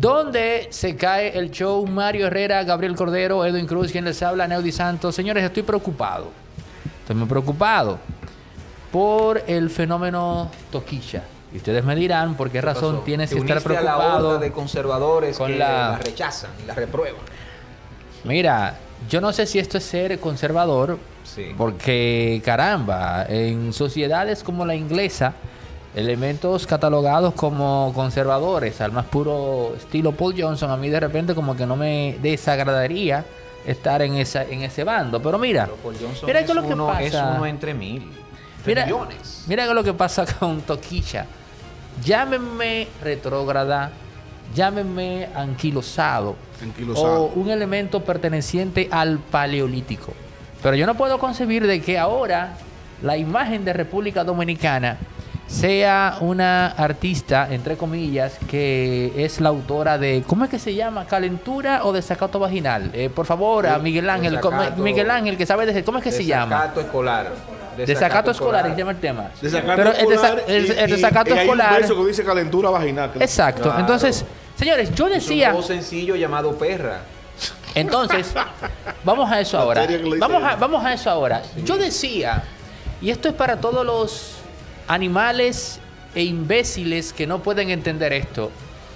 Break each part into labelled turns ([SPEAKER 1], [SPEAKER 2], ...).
[SPEAKER 1] ¿Dónde se cae el show? Mario Herrera, Gabriel Cordero, Edwin Cruz, quien les habla, Neudi Santos. Señores, estoy preocupado. Estoy muy preocupado por el fenómeno toquilla. Y ustedes me dirán por qué, razón
[SPEAKER 2] pasó?
[SPEAKER 1] tienes que estar
[SPEAKER 2] uniste a la
[SPEAKER 1] preocupado.
[SPEAKER 2] de conservadores
[SPEAKER 1] con
[SPEAKER 2] que
[SPEAKER 1] la-
[SPEAKER 2] la... rechazan y la reprueban.
[SPEAKER 1] Mira, yo no sé si esto es ser conservador,
[SPEAKER 2] Sí.
[SPEAKER 1] porque caramba, en sociedades como la inglesa, elementos catalogados como conservadores, al más puro estilo Paul Johnson, a mí de repente como que no me desagradaría estar en esa en ese bando. Pero mira,
[SPEAKER 2] Pero
[SPEAKER 1] mira
[SPEAKER 2] es
[SPEAKER 1] lo que
[SPEAKER 2] uno,
[SPEAKER 1] pasa.
[SPEAKER 2] es uno entre mil. entre
[SPEAKER 1] Mira,
[SPEAKER 2] millones.
[SPEAKER 1] mira qué es lo que pasa con Toquilla. Llámenme retrógrada, llámenme anquilosado,
[SPEAKER 3] Anquilosado.
[SPEAKER 1] o un elemento perteneciente al paleolítico. Pero yo no puedo concebir de que ahora la imagen de República Dominicana sea una artista, entre comillas, que es la autora de, ¿cómo es que se llama? ¿Calentura o desacato vaginal? Eh, por favor, a Miguel Ángel, ¿cómo-
[SPEAKER 2] desacato-
[SPEAKER 1] Miguel Ángel, que sabe de ¿cómo es que se llama?
[SPEAKER 2] Desacato escolar.
[SPEAKER 1] Desacato escolar, se llama el tema.
[SPEAKER 3] Desacato
[SPEAKER 1] Pero el, desa-
[SPEAKER 3] escolar
[SPEAKER 1] el-
[SPEAKER 3] y-
[SPEAKER 1] el
[SPEAKER 3] y-
[SPEAKER 1] desacato
[SPEAKER 3] y hay un
[SPEAKER 1] escolar.
[SPEAKER 3] verso que dice calentura vaginal.
[SPEAKER 1] Exacto.
[SPEAKER 2] Claro.
[SPEAKER 1] Entonces, señores, yo
[SPEAKER 2] Es un
[SPEAKER 1] decía.
[SPEAKER 2] nuevo sencillo llamado Perra.
[SPEAKER 1] Entonces, vamos a eso ahora. Vamos a, vamos a eso ahora. Yo decía, y esto es para todos los animales e imbéciles que no pueden entender esto.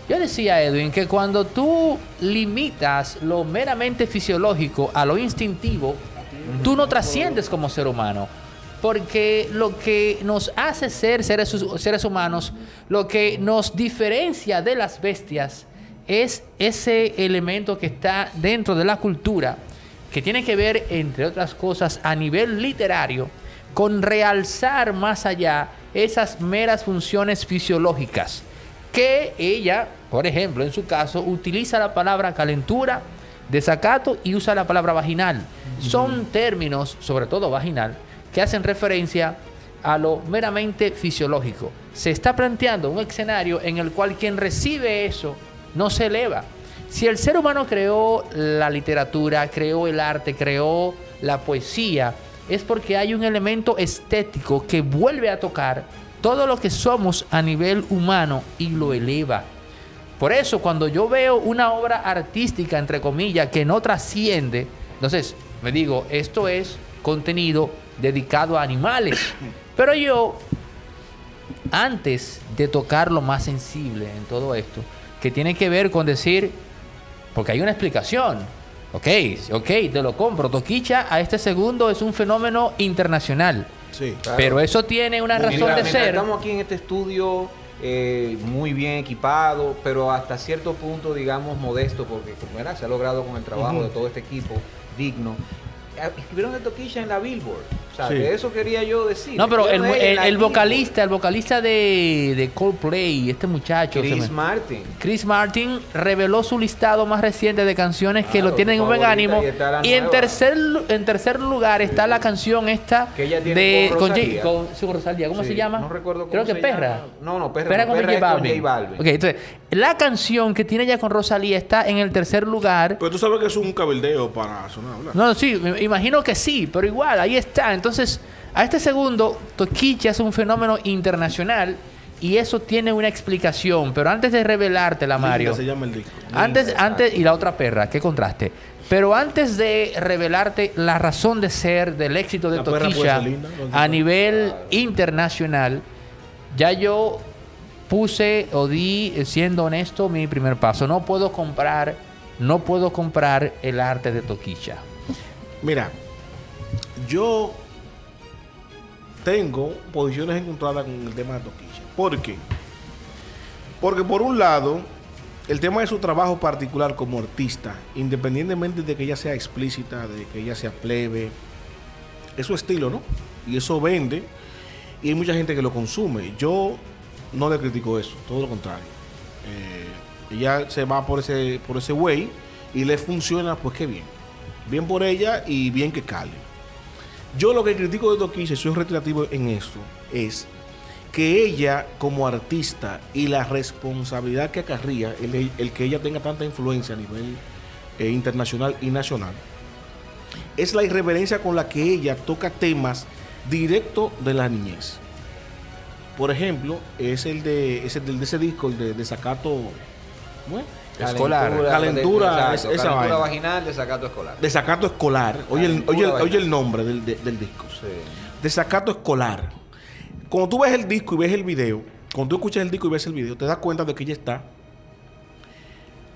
[SPEAKER 1] Yo decía, Edwin, que cuando tú limitas lo meramente fisiológico a lo instintivo, tú no trasciendes como ser humano. Porque lo que nos hace ser seres, seres humanos, lo que nos diferencia de las bestias, es ese elemento que está dentro de la cultura, que tiene que ver, entre otras cosas, a nivel literario, con realzar más allá esas meras funciones fisiológicas. Que ella, por ejemplo, en su caso, utiliza la palabra calentura, desacato y usa la palabra vaginal. Son términos, sobre todo vaginal, que hacen referencia a lo meramente fisiológico. Se está planteando un escenario en el cual quien recibe eso no se eleva. Si el ser humano creó la literatura, creó el arte, creó la poesía, es porque hay un elemento estético que vuelve a tocar todo lo que somos a nivel humano y lo eleva. Por eso, cuando yo veo una obra artística, entre comillas, que no trasciende, entonces me digo, esto es contenido dedicado a animales. Pero yo, antes de tocar lo más sensible en todo esto, que tiene que ver con decir, porque hay una explicación. Ok, ok, te lo compro. Toquicha a este segundo es un fenómeno internacional.
[SPEAKER 3] Sí.
[SPEAKER 2] Claro.
[SPEAKER 1] Pero eso tiene una razón de ser.
[SPEAKER 2] Estamos aquí en este estudio eh, muy bien equipado, pero hasta cierto punto, digamos, modesto, porque era, se ha logrado con el trabajo de todo este equipo digno. Eh, Escribieron de Toquilla en la Billboard. O sea,
[SPEAKER 3] Sí.
[SPEAKER 2] de eso quería yo decir.
[SPEAKER 1] No, pero el, vocalista, el vocalista de, de Coldplay, este muchacho.
[SPEAKER 2] Chris
[SPEAKER 1] me-
[SPEAKER 2] Martin.
[SPEAKER 1] Chris Martin reveló su listado más reciente de canciones que lo tienen en
[SPEAKER 2] su
[SPEAKER 1] buen ánimo.
[SPEAKER 2] y
[SPEAKER 1] en tercer, en tercer lugar está la canción esta
[SPEAKER 2] Que ella tiene
[SPEAKER 1] de
[SPEAKER 2] con
[SPEAKER 1] con,
[SPEAKER 2] Rosalía.
[SPEAKER 1] Con- con Rosalía. ¿Cómo
[SPEAKER 2] Sí,
[SPEAKER 1] se llama?
[SPEAKER 2] no recuerdo cómo
[SPEAKER 1] Creo que
[SPEAKER 2] se
[SPEAKER 1] Perra.
[SPEAKER 2] llama. No, no, Perra
[SPEAKER 1] Perra
[SPEAKER 2] no,
[SPEAKER 1] con
[SPEAKER 2] Perra
[SPEAKER 1] J Balvin.
[SPEAKER 2] J Balvin.
[SPEAKER 1] Ok, entonces, la canción que tiene ella con Rosalía está en el tercer lugar.
[SPEAKER 3] Pero tú sabes que es un cabildeo para sonar.
[SPEAKER 1] No, sí, me imagino que sí, pero igual, ahí está. Entonces, a este segundo, Toquicha es un fenómeno internacional y eso tiene una explicación. Pero antes de revelártela,
[SPEAKER 3] Linda
[SPEAKER 1] Mario,
[SPEAKER 3] se llama el disco.
[SPEAKER 1] antes,
[SPEAKER 2] Linda,
[SPEAKER 1] antes, y la otra perra, qué contraste. Pero antes de revelarte la razón de ser del éxito de
[SPEAKER 3] La perra puede
[SPEAKER 1] Toquicha
[SPEAKER 3] ser linda, ¿no?
[SPEAKER 1] a nivel internacional, ya yo puse o di, eh, siendo honesto, mi primer paso. No puedo comprar, no puedo comprar el arte de Toquicha.
[SPEAKER 3] Mira, yo tengo posiciones encontradas con el tema de Toquilla. ¿Por qué? Porque por un lado, el tema de su trabajo particular como artista, independientemente de que ella sea explícita, de que ella sea plebe, es su estilo, ¿no? Y eso vende y hay mucha gente que lo consume. Yo no le critico eso, todo lo contrario. Eh, ella se va por ese por ese way y le funciona, pues qué bien. Bien por ella y bien que cale. Yo lo que critico de Toquilla, y soy reiterativo en esto, es que ella como artista y la responsabilidad que acarría el, que ella tenga tanta influencia a nivel eh, internacional y nacional, es la irreverencia con la que ella toca temas directo de la niñez. Por ejemplo, es el de, de ese disco, el de Desacato, ¿cómo es?
[SPEAKER 1] Escolar.
[SPEAKER 3] Calentura,
[SPEAKER 2] exacto,
[SPEAKER 3] es- esa
[SPEAKER 2] calentura
[SPEAKER 3] vaina.
[SPEAKER 2] vaginal, desacato escolar.
[SPEAKER 3] Desacato escolar. Oye, el, oye, el- oye el nombre del, de- del disco.
[SPEAKER 2] Sí.
[SPEAKER 3] Desacato escolar. Cuando tú ves el disco y ves el video, cuando tú escuchas el disco y ves el video, te das cuenta de que ella está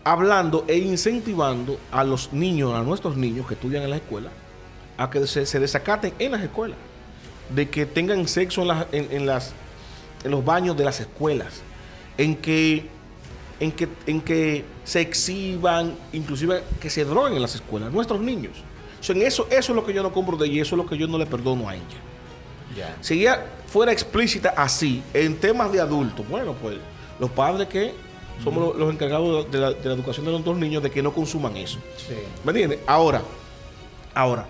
[SPEAKER 3] hablando e incentivando a los niños, a nuestros niños que estudian en la escuela, a que se, se desacaten en las escuelas, de que tengan sexo en, las- en- en las, en los baños de las escuelas, en que, en que, en que se exhiban, inclusive que se droguen en las escuelas, nuestros niños. O sea, en eso, eso es lo que yo no compro de ella, y eso es lo que yo no le perdono a ella.
[SPEAKER 2] Ya.
[SPEAKER 3] Si ella fuera explícita así en temas de adultos, bueno, pues los padres que somos los, los encargados de la, de la educación de nuestros niños de que no consuman eso.
[SPEAKER 2] Sí.
[SPEAKER 3] ¿Me entiendes? Ahora, ahora,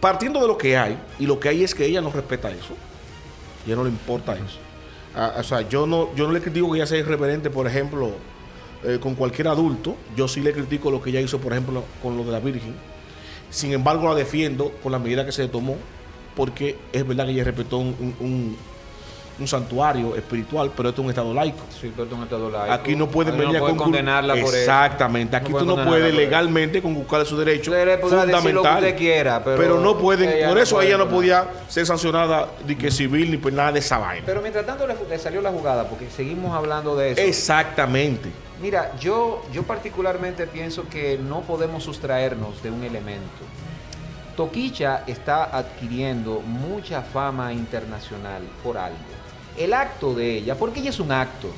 [SPEAKER 3] partiendo de lo que hay, y lo que hay es que ella no respeta eso, y a ella no le importa eso. Ah, o sea, yo no, yo no le critico que ella sea irreverente, por ejemplo, eh, con cualquier adulto. Yo sí le critico lo que ella hizo, por ejemplo, con lo de la Virgen. Sin embargo, la defiendo con la medida que se tomó, porque es verdad que ella respetó un- un santuario espiritual, pero esto es un estado laico.
[SPEAKER 2] Sí, pero esto es un estado laico.
[SPEAKER 3] Aquí no pueden venir
[SPEAKER 2] no
[SPEAKER 3] a
[SPEAKER 2] condenarla por eso.
[SPEAKER 3] Exactamente. Aquí
[SPEAKER 2] No
[SPEAKER 3] tú no puedes legalmente conculcar su derecho
[SPEAKER 2] Usted decir lo que
[SPEAKER 3] fundamental.
[SPEAKER 2] usted quiera, pero
[SPEAKER 3] no pueden. Por
[SPEAKER 2] no
[SPEAKER 3] eso
[SPEAKER 2] puede
[SPEAKER 3] ella no podía ser sancionada ni que civil ni por nada de esa vaina.
[SPEAKER 2] Pero mientras tanto le, le salió la jugada, porque seguimos hablando de eso.
[SPEAKER 3] Exactamente.
[SPEAKER 2] Mira, yo, yo particularmente pienso que no podemos sustraernos de un elemento. Toquicha está adquiriendo mucha fama internacional por algo. El acto de ella, porque ella es un acto.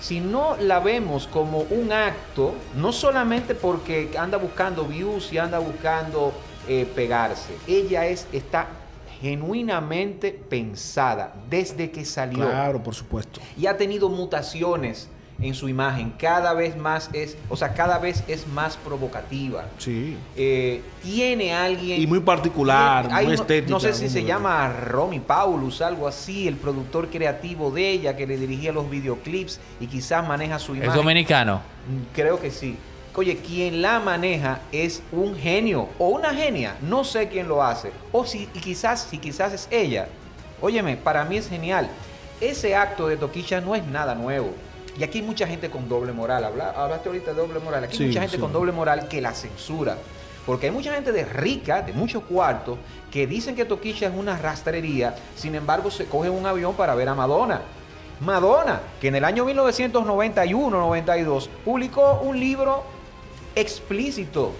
[SPEAKER 2] Si no la vemos como un acto, no solamente porque anda buscando views y anda buscando eh, pegarse, ella es, está genuinamente pensada desde que salió
[SPEAKER 3] Claro, por supuesto.
[SPEAKER 2] y ha tenido mutaciones en su imagen. Cada vez más es, o sea, cada vez es más provocativa.
[SPEAKER 3] Sí.
[SPEAKER 2] Eh, tiene alguien
[SPEAKER 3] Y muy particular, muy
[SPEAKER 2] uno-
[SPEAKER 3] estética.
[SPEAKER 2] No sé si se llama Romy Paulus, algo así, el productor creativo de ella que le dirigía los videoclips y quizás maneja su imagen.
[SPEAKER 1] Es dominicano.
[SPEAKER 2] Mm, Creo que sí. Oye, quien la maneja es un genio o una genia. No sé quién lo hace. O si y quizás, si quizás es ella. Óyeme, para mí es genial. Ese acto de Toquilla no es nada nuevo. Y aquí hay mucha gente con doble moral. Habla- hablaste ahorita de doble moral. Aquí
[SPEAKER 3] Sí,
[SPEAKER 2] hay mucha gente
[SPEAKER 3] sí.
[SPEAKER 2] con doble moral que la censura. Porque hay mucha gente de rica, de muchos cuartos, que dicen que Toquilla es una rastrería. Sin embargo, se cogen un avión para ver a Madonna. Madonna, que en el año 1991-92 publicó un libro explícito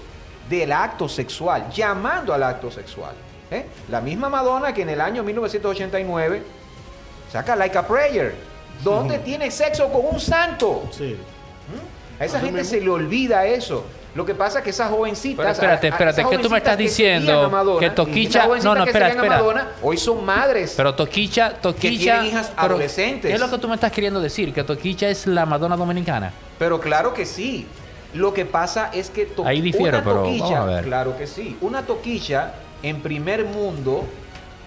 [SPEAKER 2] del acto sexual, llamando al acto sexual. ¿eh? La misma Madonna que en el año 1989 saca Like a Prayer, donde tiene sexo con un santo.
[SPEAKER 3] Sí.
[SPEAKER 2] A esa
[SPEAKER 3] Así
[SPEAKER 2] gente
[SPEAKER 3] mismo.
[SPEAKER 2] se le olvida eso. Lo que pasa es que esas jovencitas.
[SPEAKER 1] Pero espérate, espérate, ¿qué tú me estás
[SPEAKER 2] que
[SPEAKER 1] diciendo?
[SPEAKER 2] a Madonna,
[SPEAKER 1] Que Toquicha-
[SPEAKER 2] esas jovencitas
[SPEAKER 1] no, no,
[SPEAKER 2] que
[SPEAKER 1] espera, espera.
[SPEAKER 2] Madonna, hoy son madres.
[SPEAKER 1] Pero Toquicha, Toquicha.
[SPEAKER 2] tienen hijas
[SPEAKER 1] pero,
[SPEAKER 2] adolescentes.
[SPEAKER 1] ¿Qué es lo que tú me estás queriendo decir? Que Toquicha es la Madonna dominicana.
[SPEAKER 2] Pero claro que sí. Lo que pasa es que to-
[SPEAKER 1] Ahí difiero,
[SPEAKER 2] una
[SPEAKER 1] pero
[SPEAKER 2] toquilla,
[SPEAKER 1] vamos a ver.
[SPEAKER 2] claro que sí. Una toquilla en primer mundo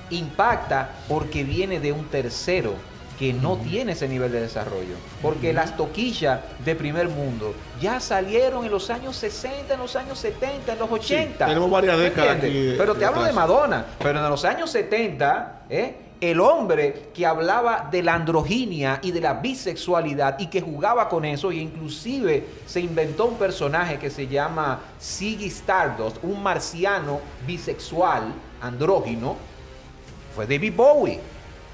[SPEAKER 2] impacta porque viene de un tercero que no tiene ese nivel de desarrollo. Porque las toquillas de primer mundo ya salieron en los años 60, en los años 70, en los 80.
[SPEAKER 3] tenemos varias
[SPEAKER 2] ¿Me
[SPEAKER 3] décadas aquí
[SPEAKER 2] Pero te hablo de. Madonna. Pero en los años 70, ¿eh? el hombre que hablaba de la androginia y de la bisexualidad y que jugaba con eso, e inclusive se inventó un personaje que se llama Ziggy Stardust, un marciano bisexual, andrógino, fue David Bowie.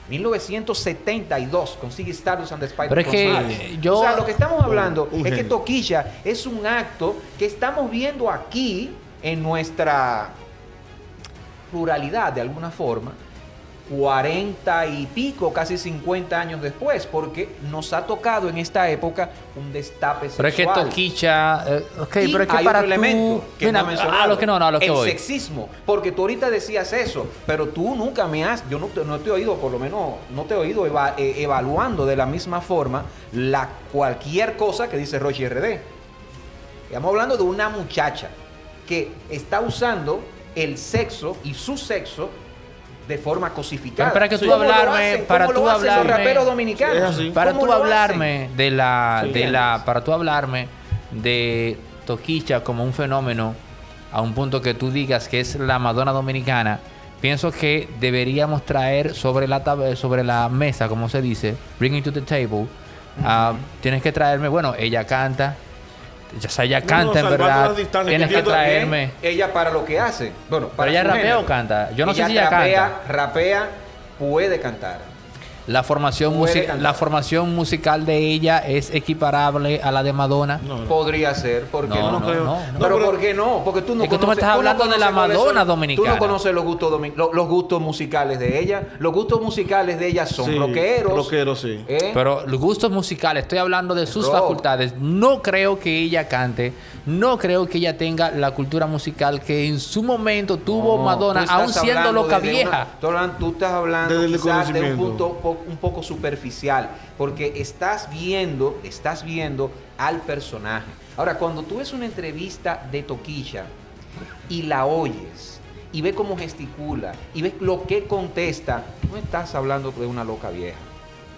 [SPEAKER 2] 1972 con Ziggy Stardust and the Spider
[SPEAKER 1] Pero es que, yo-
[SPEAKER 2] O sea, lo que estamos hablando
[SPEAKER 3] Un
[SPEAKER 2] es que. Toquilla es un acto que estamos viendo aquí en nuestra pluralidad de alguna forma, 40 y pico, casi 50 años después, porque nos ha tocado en esta época un destape sexual.
[SPEAKER 1] Pero es que Toquicha. eh, pero es que
[SPEAKER 2] hay
[SPEAKER 1] para
[SPEAKER 2] otro
[SPEAKER 1] tú.
[SPEAKER 2] elemento que
[SPEAKER 1] Mira,
[SPEAKER 2] no
[SPEAKER 1] a lo que no, no, a lo que
[SPEAKER 2] el
[SPEAKER 1] voy.
[SPEAKER 2] sexismo, porque tú ahorita decías eso, pero tú nunca me has, yo no te, no te he oído, por lo menos no te he oído eva- eh, evaluando de la misma forma la cualquier cosa que dice Rochi RD. Estamos hablando de una muchacha que está usando el sexo y su sexo de forma cosificada.
[SPEAKER 1] Pero para que tú
[SPEAKER 2] ¿Cómo lo
[SPEAKER 1] hablarme- para
[SPEAKER 2] ¿Cómo
[SPEAKER 1] tú
[SPEAKER 2] los
[SPEAKER 1] hablarme-
[SPEAKER 2] raperos dominicanos?
[SPEAKER 1] Para
[SPEAKER 2] ¿Cómo
[SPEAKER 1] tú hablarme de la,
[SPEAKER 2] Sí.
[SPEAKER 1] de la, para tú hablarme de Toquicha como un fenómeno a un punto que tú digas que es la Madonna dominicana, pienso que deberíamos traer sobre la sobre la mesa, como se dice, bring it to the table. ah, tienes que traerme, bueno, ella canta, o sea, ella
[SPEAKER 3] No,
[SPEAKER 1] canta
[SPEAKER 3] no,
[SPEAKER 1] en verdad. Tienes
[SPEAKER 3] que
[SPEAKER 1] traerme.
[SPEAKER 2] Ella para lo que hace. Bueno, para
[SPEAKER 1] ella
[SPEAKER 2] su
[SPEAKER 1] rapea
[SPEAKER 2] género.
[SPEAKER 1] o canta. Yo no sé si ella
[SPEAKER 2] rapea,
[SPEAKER 1] canta.
[SPEAKER 2] Rapea, puede cantar.
[SPEAKER 1] La formación,
[SPEAKER 2] Puede
[SPEAKER 1] musi-
[SPEAKER 2] cantar.
[SPEAKER 1] la formación musical de ella es equiparable a la de Madonna.
[SPEAKER 3] No, no.
[SPEAKER 2] Podría ser, ¿por qué
[SPEAKER 1] No,
[SPEAKER 2] no?
[SPEAKER 1] no,
[SPEAKER 3] creo.
[SPEAKER 1] no,
[SPEAKER 3] no.
[SPEAKER 2] Pero
[SPEAKER 3] pero-
[SPEAKER 2] ¿por qué no? Porque tú no
[SPEAKER 1] Es que tú me
[SPEAKER 2] conoces-
[SPEAKER 1] estás
[SPEAKER 2] no
[SPEAKER 1] hablando de
[SPEAKER 2] conoces
[SPEAKER 1] la
[SPEAKER 2] cuáles son-
[SPEAKER 1] Madonna
[SPEAKER 2] Tú
[SPEAKER 1] dominicana.
[SPEAKER 2] no conoces los gustos, domi- lo- los gustos musicales de ella. Los gustos musicales de ella son
[SPEAKER 3] Sí,
[SPEAKER 2] rockeros.
[SPEAKER 3] rockeros, sí.
[SPEAKER 2] ¿eh?
[SPEAKER 1] Pero los gustos musicales, estoy hablando de sus
[SPEAKER 2] Rock.
[SPEAKER 1] facultades. No creo que ella cante, no creo que ella tenga la cultura musical que en su momento tuvo
[SPEAKER 2] No,
[SPEAKER 1] Madonna, aún siendo loca vieja.
[SPEAKER 2] una- tú, estás hablando
[SPEAKER 3] Desde el
[SPEAKER 2] quizás de un punto un poco superficial, porque estás viendo, estás viendo al personaje. Ahora, cuando tú ves una entrevista de Toquilla y la oyes y ves cómo gesticula y ves lo que contesta, no estás hablando de una loca vieja.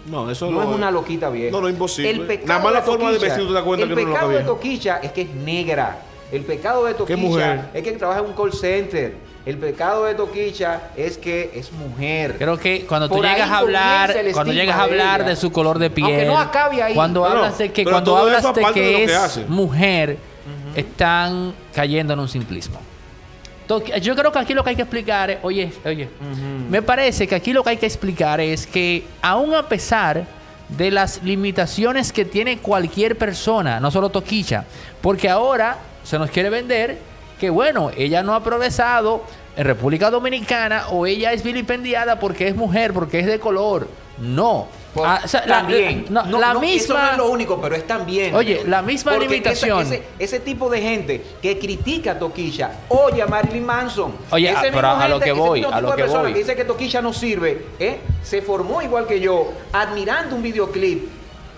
[SPEAKER 3] No, eso
[SPEAKER 2] No es una loquita vieja.
[SPEAKER 3] No, no, imposible.
[SPEAKER 2] El pecado
[SPEAKER 3] Nada más la
[SPEAKER 2] de
[SPEAKER 3] forma de vestir, tú te das cuenta
[SPEAKER 2] el
[SPEAKER 3] que no es una
[SPEAKER 2] pecado de. Toquilla es que es negra. El pecado de Toquilla es que trabaja en un call center. El pecado de Toquilla es que es mujer.
[SPEAKER 1] Creo que cuando tú
[SPEAKER 2] Por
[SPEAKER 1] llegas a hablar, cuando llegas a
[SPEAKER 2] de
[SPEAKER 1] hablar de su color de piel,
[SPEAKER 2] Aunque no acabe ahí.
[SPEAKER 1] cuando
[SPEAKER 3] No,
[SPEAKER 1] hablas de que cuando hablas de que es mujer, están cayendo en un simplismo. Yo creo que aquí lo que hay que explicar es, oye, oye, me parece que aquí lo que hay que explicar es que aún a pesar de las limitaciones que tiene cualquier persona, no solo Toquicha, porque ahora se nos quiere vender que bueno, ella no ha progresado en República Dominicana o ella es vilipendiada porque es mujer, porque es de color. No.
[SPEAKER 2] Por-
[SPEAKER 1] Ah, o sea, la-
[SPEAKER 2] también.
[SPEAKER 1] la- no,
[SPEAKER 2] No,
[SPEAKER 1] la
[SPEAKER 2] no, Eso no
[SPEAKER 1] misma
[SPEAKER 2] es lo único, pero es también.
[SPEAKER 1] Oye, la misma
[SPEAKER 2] Porque
[SPEAKER 1] limitación.
[SPEAKER 2] ese, ese tipo de gente que critica a Toquilla oye a Marilyn Manson.
[SPEAKER 1] Oye,
[SPEAKER 2] Ese
[SPEAKER 1] ah,
[SPEAKER 2] mismo
[SPEAKER 1] pero a lo que voy, a lo voy.
[SPEAKER 2] que dice que Toquilla no sirve, ¿eh? se formó igual que yo, admirando un videoclip.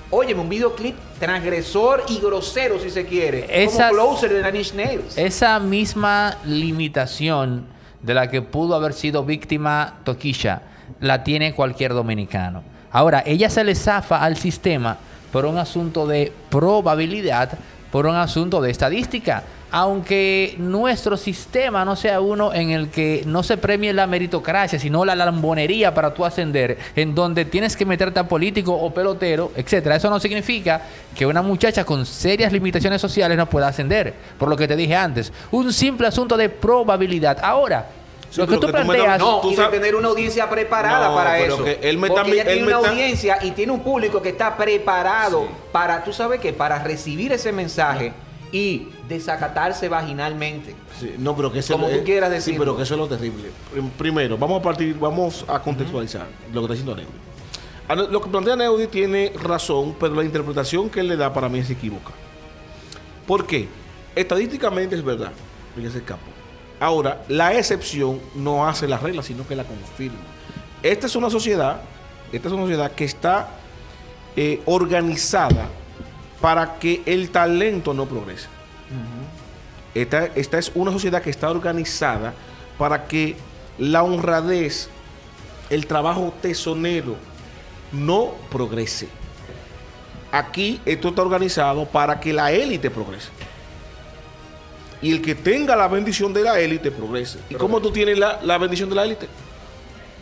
[SPEAKER 2] Óyeme, un videoclip transgresor y grosero, si se quiere.
[SPEAKER 1] Esas-
[SPEAKER 2] como Closer de Nine Inch Nails.
[SPEAKER 1] Esa misma limitación de la que pudo haber sido víctima Toquilla la tiene cualquier dominicano. Ahora, ella se le zafa al sistema por un asunto de probabilidad, por un asunto de estadística. Aunque nuestro sistema no sea uno en el que no se premie la meritocracia, sino la lambonería para tú ascender, en donde tienes que meterte a político o pelotero, etcétera. Eso no significa que una muchacha con serias limitaciones sociales no pueda ascender. Por lo que te dije antes, un simple asunto de probabilidad. Ahora,
[SPEAKER 3] Sí,
[SPEAKER 1] lo que tú
[SPEAKER 3] que tú me
[SPEAKER 1] planteas,
[SPEAKER 2] No,
[SPEAKER 3] tú sabes-
[SPEAKER 2] tener una audiencia preparada
[SPEAKER 3] No,
[SPEAKER 2] para
[SPEAKER 3] pero
[SPEAKER 2] eso.
[SPEAKER 3] que él me
[SPEAKER 2] Porque
[SPEAKER 3] está-
[SPEAKER 2] ella tiene
[SPEAKER 3] él me
[SPEAKER 2] una
[SPEAKER 3] está-
[SPEAKER 2] audiencia y tiene un público que está preparado para, ¿tú sabes qué? Para recibir ese mensaje y desacatarse vaginalmente.
[SPEAKER 3] Sí, no, pero que eso
[SPEAKER 2] Como tú quieras
[SPEAKER 3] Sí,
[SPEAKER 2] decirlo.
[SPEAKER 3] pero que eso es lo terrible. Prim- Primero, vamos a partir, vamos a contextualizar lo que está diciendo Neudi. Lo que plantea Neudi tiene razón, pero la interpretación que él le da para mí se equivoca. ¿Por qué? Estadísticamente es verdad, ella se escapó. Ahora, la excepción no hace la regla, sino que la confirma. Esta es una sociedad, esta es una sociedad que está eh, organizada para que el talento no progrese. Esta, esta es una sociedad que está organizada para que la honradez, el trabajo tesonero, no progrese. Aquí esto está organizado para que la élite progrese. Y el que tenga la bendición de la élite progrese. ¿Y cómo tú tienes la, la bendición de la élite?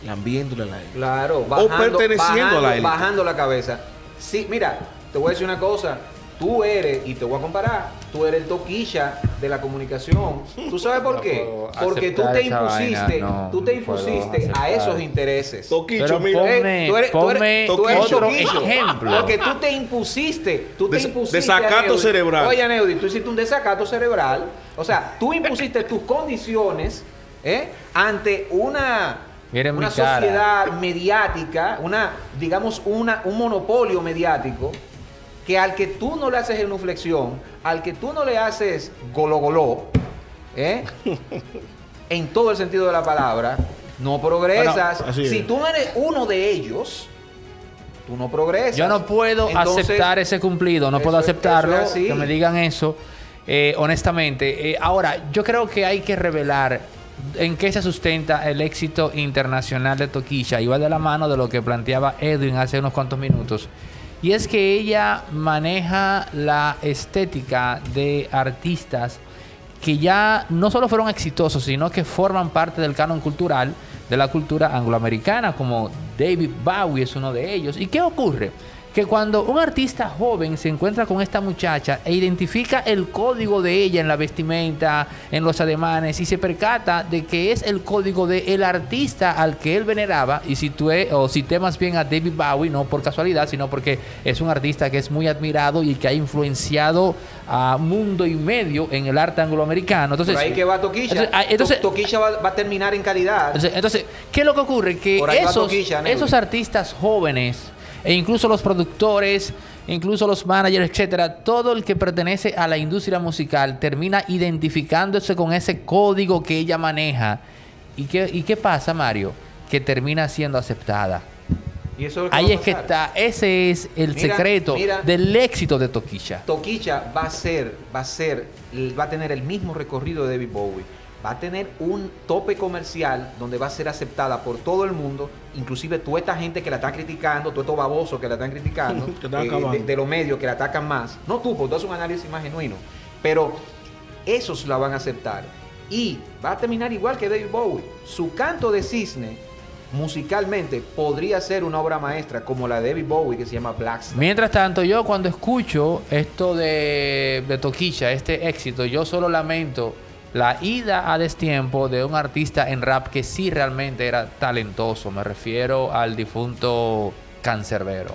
[SPEAKER 3] Lambiéndole a la élite.
[SPEAKER 2] Claro,
[SPEAKER 3] O perteneciendo
[SPEAKER 2] bajando,
[SPEAKER 3] a la élite.
[SPEAKER 2] bajando la cabeza. Sí, mira, te voy a decir una cosa. Tú eres, y te voy a comparar, tú eres el toquilla de la comunicación. ¿Tú sabes por
[SPEAKER 1] No
[SPEAKER 2] qué? Porque tú te impusiste,
[SPEAKER 1] no
[SPEAKER 2] tú te impusiste a esos intereses.
[SPEAKER 3] Toquicho, mira.
[SPEAKER 1] pon-
[SPEAKER 2] Eh,
[SPEAKER 1] Ponme-
[SPEAKER 2] tú eres, tú eres-
[SPEAKER 1] ponme
[SPEAKER 2] tú eres
[SPEAKER 1] otro
[SPEAKER 2] toquillo.
[SPEAKER 1] ejemplo.
[SPEAKER 2] Porque tú te impusiste, tú te
[SPEAKER 3] Des-
[SPEAKER 2] impusiste.
[SPEAKER 3] desacato cerebral.
[SPEAKER 2] Oye, Neudi, tú hiciste un desacato cerebral. O sea, tú impusiste tus condiciones ¿eh? ante una,
[SPEAKER 1] Miren
[SPEAKER 2] una
[SPEAKER 1] mi cara.
[SPEAKER 2] sociedad mediática, una, digamos, una, un monopolio mediático, que al que tú no le haces genuflexión, al que tú no le haces gologoló, ¿eh? en todo el sentido de la palabra, no progresas.
[SPEAKER 3] Bueno,
[SPEAKER 2] si tú no eres uno de ellos, tú no progresas.
[SPEAKER 1] Yo no puedo
[SPEAKER 2] Entonces,
[SPEAKER 1] aceptar ese cumplido, no puedo aceptarlo,
[SPEAKER 2] es
[SPEAKER 1] que me digan eso, eh, honestamente. Eh, ahora, yo creo que hay que revelar en qué se sustenta el éxito internacional de Toquilla, y va de la mano de lo que planteaba Edwin hace unos cuantos minutos. Y es que ella maneja la estética de artistas que ya no solo fueron exitosos, sino que forman parte del canon cultural de la cultura angloamericana, como David Bowie es uno de ellos. ¿Y qué ocurre? Que cuando un artista joven se encuentra con esta muchacha e identifica el código de ella en la vestimenta, en los ademanes, y se percata de que es el código del artista al que él veneraba, y cité, o cité más bien a David Bowie, no por casualidad, sino porque es un artista que es muy admirado y que ha influenciado a mundo y medio en el arte angloamericano. Entonces,
[SPEAKER 2] Por ahí que va Toquilla.
[SPEAKER 1] Entonces, ah,
[SPEAKER 2] Toquilla va, va a terminar en calidad.
[SPEAKER 1] entonces, entonces, ¿qué es lo que ocurre? Que esos,
[SPEAKER 2] Toquilla,
[SPEAKER 1] esos artistas jóvenes, e incluso los productores, incluso los managers, etcétera, todo el que pertenece a la industria musical termina identificándose con ese código que ella maneja. ¿Y qué, y qué pasa, Mario? Que termina siendo aceptada.
[SPEAKER 2] y eso es lo que
[SPEAKER 1] Ahí es que está, ese es el
[SPEAKER 2] Mira,
[SPEAKER 1] secreto
[SPEAKER 2] mira.
[SPEAKER 1] del éxito de Toquilla.
[SPEAKER 2] Toquilla va a ser, va a ser, va a tener el mismo recorrido de David Bowie. Va a tener un tope comercial donde va a ser aceptada por todo el mundo, inclusive toda esta gente que la está criticando, todos estos babosos que la están criticando, eh, de, de los medios que la atacan más. No tú, porque tú haces un análisis más genuino. Pero esos la van a aceptar. Y va a terminar igual que David Bowie. Su canto de cisne, musicalmente, podría ser una obra maestra como la de David Bowie que se llama Black Star.
[SPEAKER 1] Mientras tanto, yo cuando escucho esto de, de Toquilla, este éxito, yo solo lamento la ida a destiempo de un artista en rap que sí realmente era talentoso. Me refiero al difunto Cancerbero.